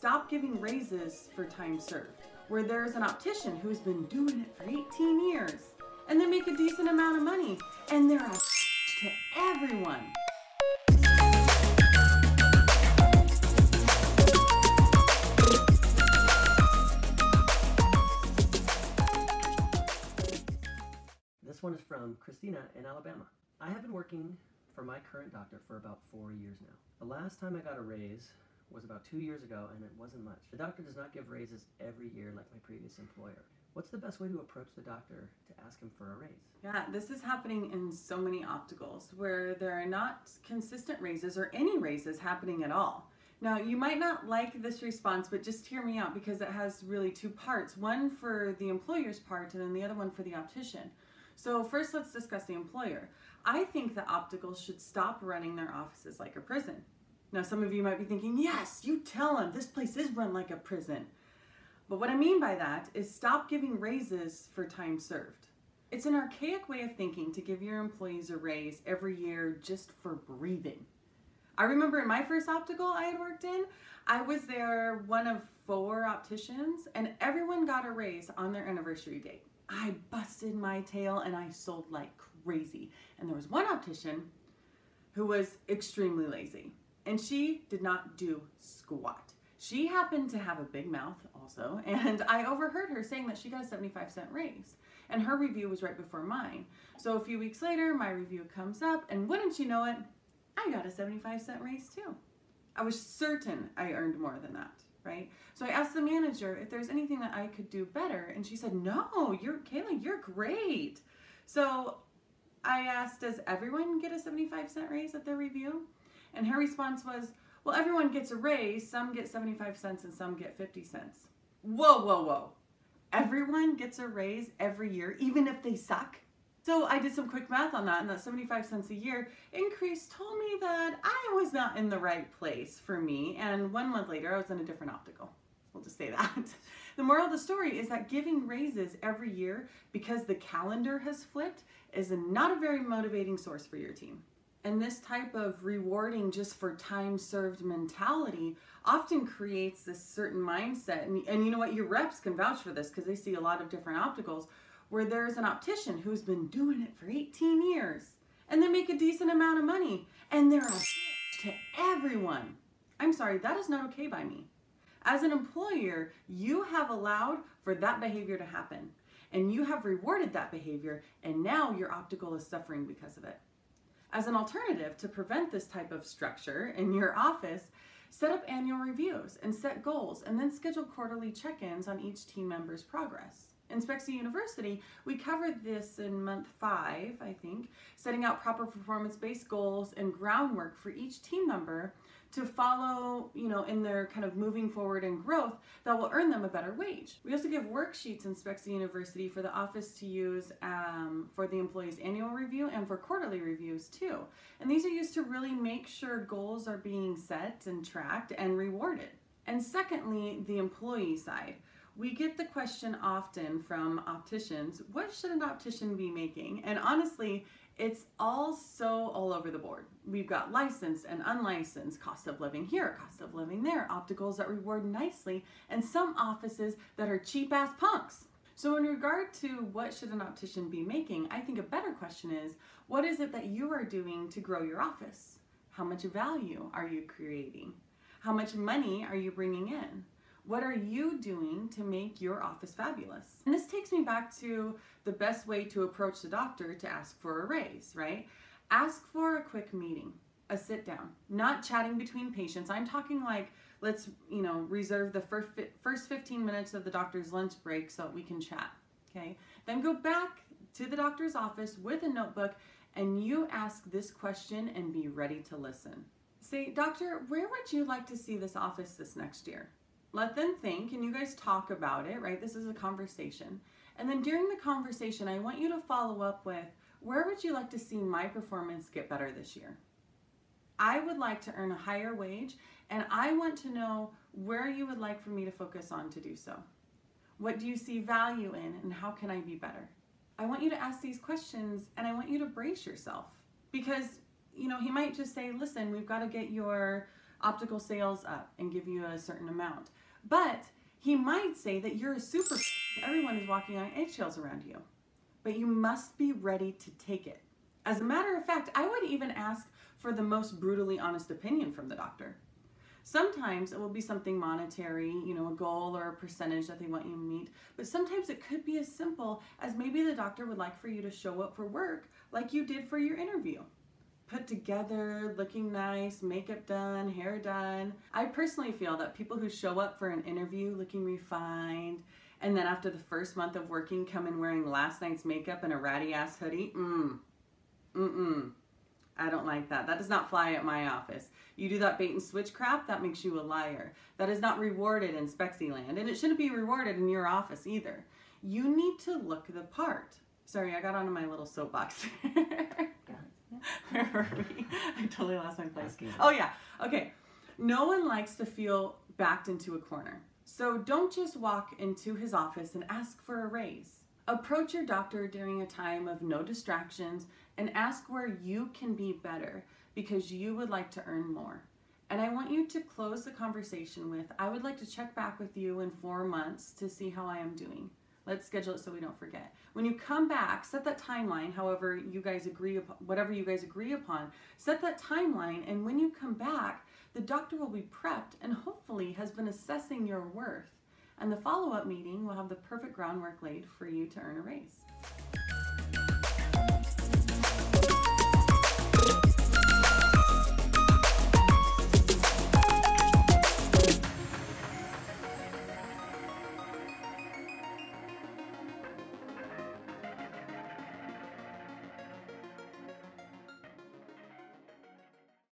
stop giving raises for time served. Where there's an optician who's been doing it for 18 years and they make a decent amount of money and they're a to everyone. This one is from Christina in Alabama. I have been working for my current doctor for about four years now. The last time I got a raise was about two years ago and it wasn't much. The doctor does not give raises every year like my previous employer. What's the best way to approach the doctor to ask him for a raise? Yeah, this is happening in so many opticals where there are not consistent raises or any raises happening at all. Now, you might not like this response, but just hear me out because it has really two parts one for the employer's part and then the other one for the optician. So, first, let's discuss the employer. I think the opticals should stop running their offices like a prison. Now, some of you might be thinking, yes, you tell them this place is run like a prison. But what I mean by that is stop giving raises for time served. It's an archaic way of thinking to give your employees a raise every year just for breathing. I remember in my first optical I had worked in, I was there one of four opticians, and everyone got a raise on their anniversary date. I busted my tail and I sold like crazy. And there was one optician who was extremely lazy and she did not do squat. She happened to have a big mouth also, and I overheard her saying that she got a 75 cent raise. And her review was right before mine. So a few weeks later, my review comes up, and wouldn't you know it, I got a 75 cent raise too. I was certain I earned more than that right? So I asked the manager if there's anything that I could do better, and she said, "No, you're Kayla, you're great." So I asked, "Does everyone get a 75 cent raise at their review?" And her response was, "Well, everyone gets a raise. Some get 75 cents and some get 50 cents." Whoa, whoa, whoa! Everyone gets a raise every year, even if they suck. So I did some quick math on that, and that 75 cents a year increase told me that I was not in the right place for me. And one month later, I was in a different optical. We'll just say that. The moral of the story is that giving raises every year because the calendar has flipped is not a very motivating source for your team. And this type of rewarding just for time served mentality often creates this certain mindset. And, and you know what? Your reps can vouch for this because they see a lot of different opticals where there's an optician who's been doing it for 18 years and they make a decent amount of money and they're a to everyone. I'm sorry, that is not okay by me. As an employer, you have allowed for that behavior to happen and you have rewarded that behavior and now your optical is suffering because of it. As an alternative to prevent this type of structure in your office, set up annual reviews and set goals and then schedule quarterly check-ins on each team member's progress. In Spexy University, we covered this in month five, I think, setting out proper performance-based goals and groundwork for each team member to follow, you know, in their kind of moving forward and growth that will earn them a better wage. We also give worksheets in Spexy University for the office to use um, for the employee's annual review and for quarterly reviews too. And these are used to really make sure goals are being set and tracked and rewarded. And secondly, the employee side. We get the question often from opticians, what should an optician be making? And honestly, it's all so all over the board. We've got licensed and unlicensed, cost of living here, cost of living there, opticals that reward nicely, and some offices that are cheap ass punks. So in regard to what should an optician be making, I think a better question is, what is it that you are doing to grow your office? How much value are you creating? How much money are you bringing in? What are you doing to make your office fabulous? And this takes me back to the best way to approach the doctor to ask for a raise, right? Ask for a quick meeting, a sit down, not chatting between patients. I'm talking like, let's, you know, reserve the first, first 15 minutes of the doctor's lunch break so we can chat, okay? Then go back to the doctor's office with a notebook and you ask this question and be ready to listen. Say, doctor, where would you like to see this office this next year? Let them think and you guys talk about it, right? This is a conversation. And then during the conversation, I want you to follow up with where would you like to see my performance get better this year? I would like to earn a higher wage and I want to know where you would like for me to focus on to do so. What do you see value in and how can I be better? I want you to ask these questions and I want you to brace yourself because, you know, he might just say, listen, we've got to get your optical sales up and give you a certain amount. But he might say that you're a super everyone is walking on eggshells around you. But you must be ready to take it. As a matter of fact, I would even ask for the most brutally honest opinion from the doctor. Sometimes it will be something monetary, you know, a goal or a percentage that they want you to meet, but sometimes it could be as simple as maybe the doctor would like for you to show up for work like you did for your interview. Put together, looking nice, makeup done, hair done. I personally feel that people who show up for an interview looking refined, and then after the first month of working come in wearing last night's makeup and a ratty ass hoodie, mm, mm-mm. I don't like that. That does not fly at my office. You do that bait and switch crap, that makes you a liar. That is not rewarded in Spexyland, and it shouldn't be rewarded in your office either. You need to look the part. Sorry, I got onto my little soapbox. Where were we? I totally lost my place. Oh, yeah. Okay. No one likes to feel backed into a corner. So don't just walk into his office and ask for a raise. Approach your doctor during a time of no distractions and ask where you can be better because you would like to earn more. And I want you to close the conversation with I would like to check back with you in four months to see how I am doing. Let's schedule it so we don't forget. When you come back, set that timeline, however you guys agree upon, whatever you guys agree upon, set that timeline. And when you come back, the doctor will be prepped and hopefully has been assessing your worth. And the follow up meeting will have the perfect groundwork laid for you to earn a raise.